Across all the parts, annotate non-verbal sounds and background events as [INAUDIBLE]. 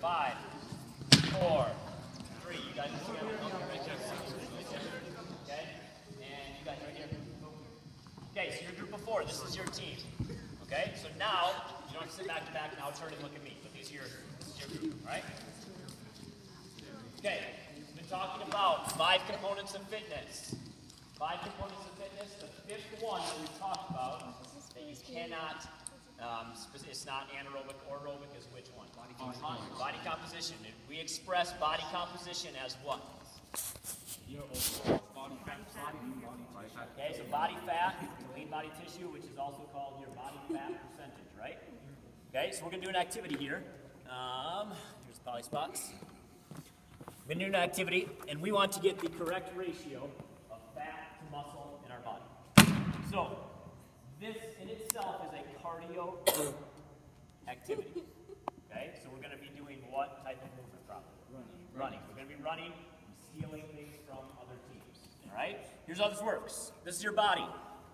Five, four, three. You guys are together. Right there. Okay? And you guys right here. Okay, so your group of four. This is your team. Okay? So now, you don't have to sit back to back. Now turn and look at me. But these are your, this is your group. Right? Okay, we've been talking about five components of fitness. Five components of fitness. The fifth one that we've talked about you cannot, um, spe- it's not anaerobic or aerobic is which one? Body composition. Body composition. We express body composition as what? Your overall body fat. Okay, so body fat, lean body tissue, which is also called your body fat [LAUGHS] percentage, right? Okay, so we're gonna do an activity here. Um, here's the poly spots. We're gonna do an activity, and we want to get the correct ratio of fat to muscle in our body. So, this in itself is a cardio activity. Okay, so we're gonna be doing what type of movement probably? Running. Running. We're gonna be running, stealing things from other teams. All right? Here's how this works. This is your body.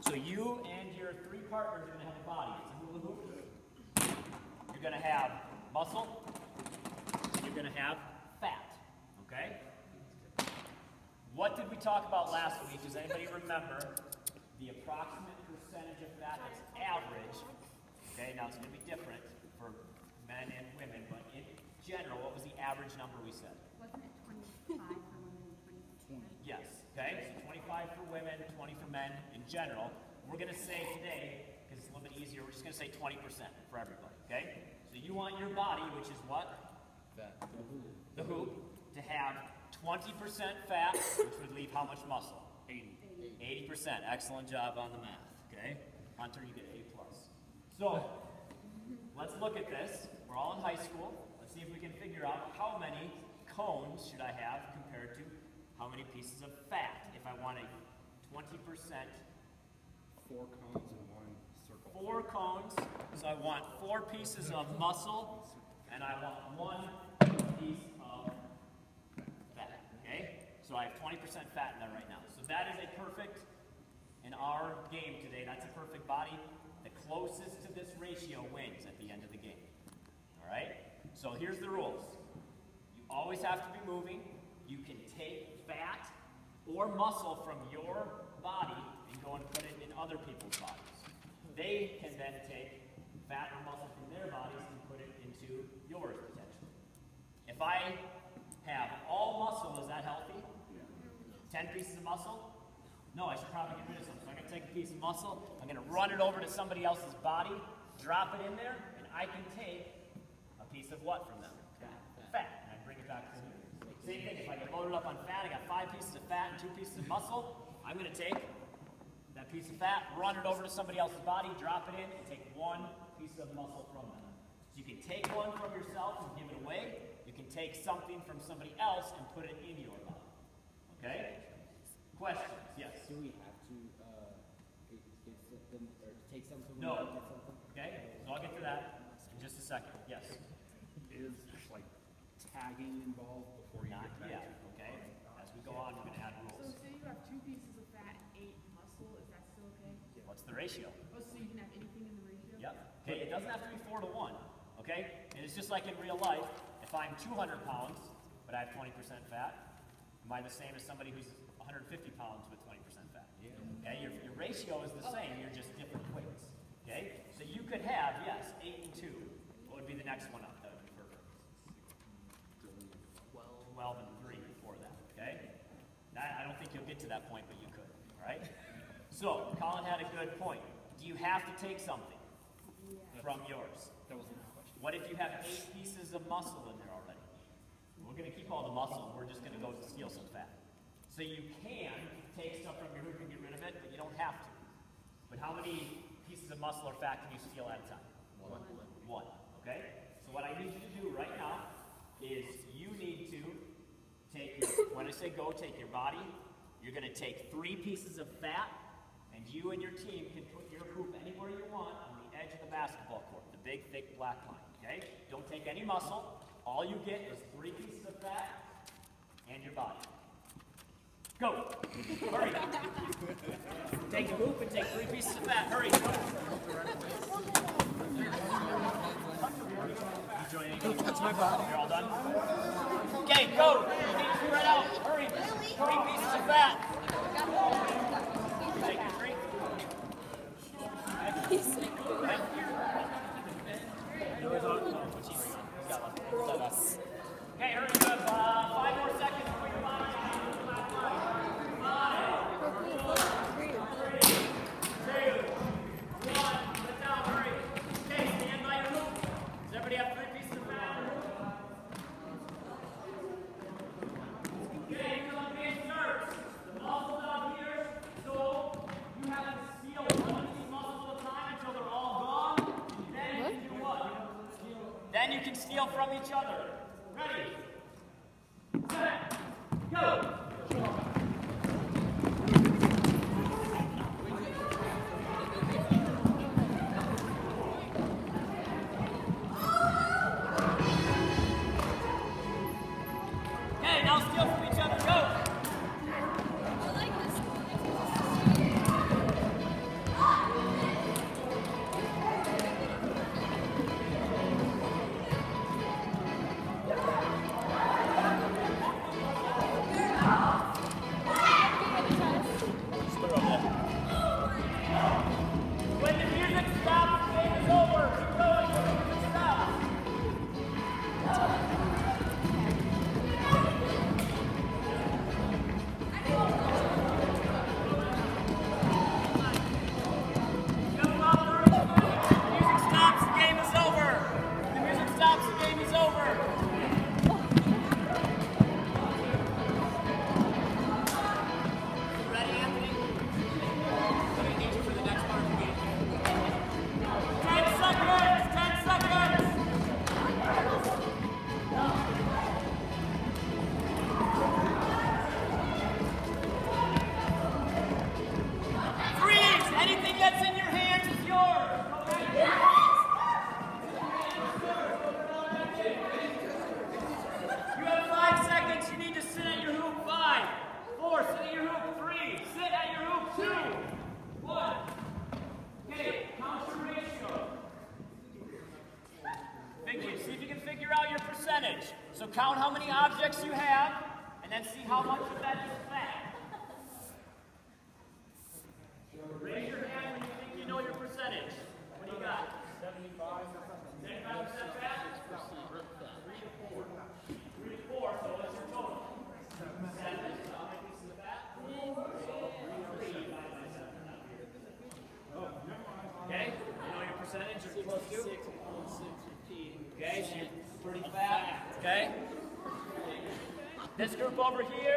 So you and your three partners are gonna have a body. It's a hula hoop. You're gonna have muscle. You're gonna have fat. Okay? What did we talk about last week? Does anybody remember the approximate percentage of fat that's average? Okay, now it's going to be different for men and women, but in general, what was the average number we said? Wasn't it twenty-five for women and twenty for men? Yes. Okay, so 25 for women, 20 for men in general. We're going to say today, because it's a little bit easier, we're just going to say 20% for everybody. Okay? So you want your body, which is what? Fat. the hoop to have 20% fat, which would leave how much muscle? 80. 80%. Excellent job on the math. Okay? Hunter, you get A plus. So, let's look at this. We're all in high school. See if we can figure out how many cones should I have compared to how many pieces of fat if I want a 20% Four cones and one circle. four cones. So I want four pieces of muscle, and I want one piece of fat. Okay? So I have 20% fat in there right now. So that is a perfect, in our game today, that's a perfect body. The closest to this ratio wins at the end of the game. So here's the rules. You always have to be moving. You can take fat or muscle from your body and go and put it in other people's bodies. They can then take fat or muscle from their bodies and put it into yours potentially. If I have all muscle, is that healthy? 10 pieces of muscle? No, I should probably get rid of some. So I'm going to take a piece of muscle, I'm going to run it over to somebody else's body, drop it in there, and I can take a piece of what from them? Fat. And I bring it back to here. Same thing, if I get loaded up on fat, I got five pieces of fat and two pieces of muscle, I'm going to take that piece of fat, run it over to somebody else's body, drop it in, and take one piece of muscle from them. So you can take one from yourself and give it away. You can take something from somebody else and put it in your body. Okay? Questions? Yes. Do we have to, uh, get, get something, or take something? No. Okay? So I'll get to that in just a second. Yes. Is like tagging involved before you Not get back yet. to Okay? As we go on, we're going to add rules. So rules. say you have two pieces of fat and eight muscle, is that still okay? What's the ratio? Oh, so you can have anything in the ratio? Yep. Okay, it doesn't have to be four to one. Okay? And it's just like in real life. If I'm 200 pounds, but I have 20% fat, am I the same as somebody who's 150 pounds with 20% fat? Yeah. Okay? Your, your ratio is the same, you're just different weights. Okay? So you could have, yes, eight and two. What would be the next one up? That would be perfect. 12 and three before that. Okay? That, I don't think you'll get to that point, but you could. Right? So, Colin had a good point. Do you have to take something from yours? That was my question. What if you have eight pieces of muscle in there already? We're going to keep all the muscle. We're just going to go steal some fat. So you can take stuff from your hoop and get rid of it, but you don't have to. But how many pieces of muscle or fat can you steal at a time? One. One. Okay? So what I need you to do right now is you need to take, your, when I say go, take your body. You're going to take three pieces of fat, and you and your team can put your hoop anywhere you want on the edge of the basketball court, the big, thick black line, okay? Don't take any muscle. All you get is three pieces of fat and your body. Go. Hurry. take a hoop and take three pieces of fat. Hurry. Go. That's my body. You're all done? Hey, now steal how much of that is fact. Raise your hand when you think you know your percentage. What do you got? 75. 75 percent fact? Three to four. Three to four, so what's your total? Seven. Seven. Okay, you know your percentage is plus two. Okay, so you're pretty fat. Okay. This group over here.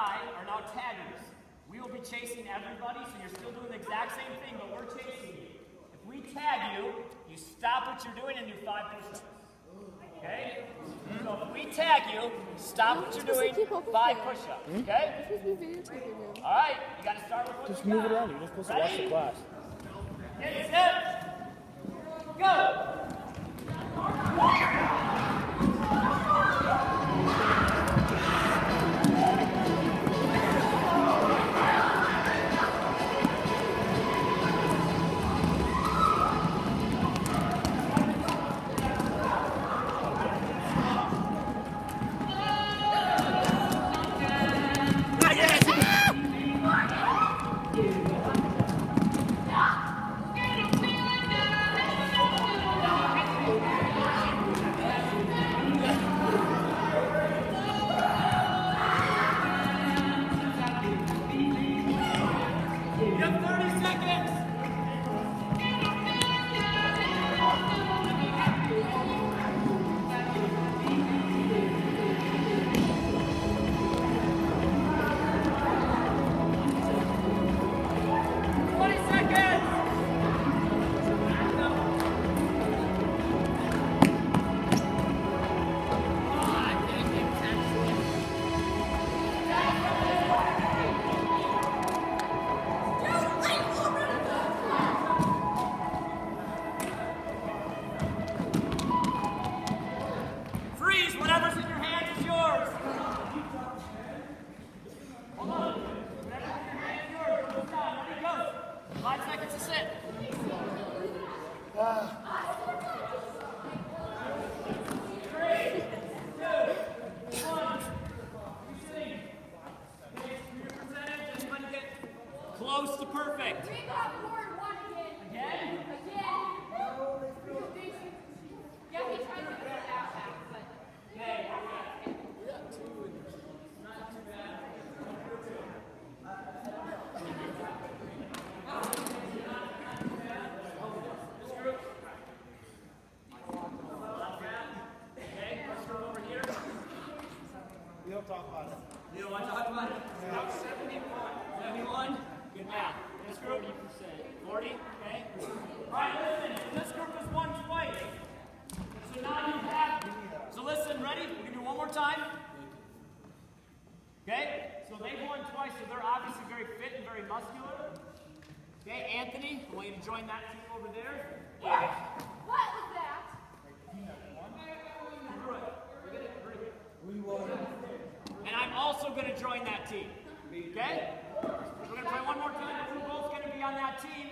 I are now taggers. We will be chasing everybody, so you're still doing the exact same thing, but we're chasing you. If we tag you, you stop what you're doing and do five push-ups. Okay? So if we tag you, stop what you're doing, five push-ups. Hmm? Okay? All right, you got to start with what Just you move got. it around. You're just supposed to watch the class. Get set. Go. Close to perfect. We got one again. Again? Again. Yeah, he tried to get it out, but... Okay. join that team over there? Yeah. What was that? And I'm also going to join that team. Okay? We're going to play one more time. We're both going to be on that team.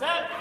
Set.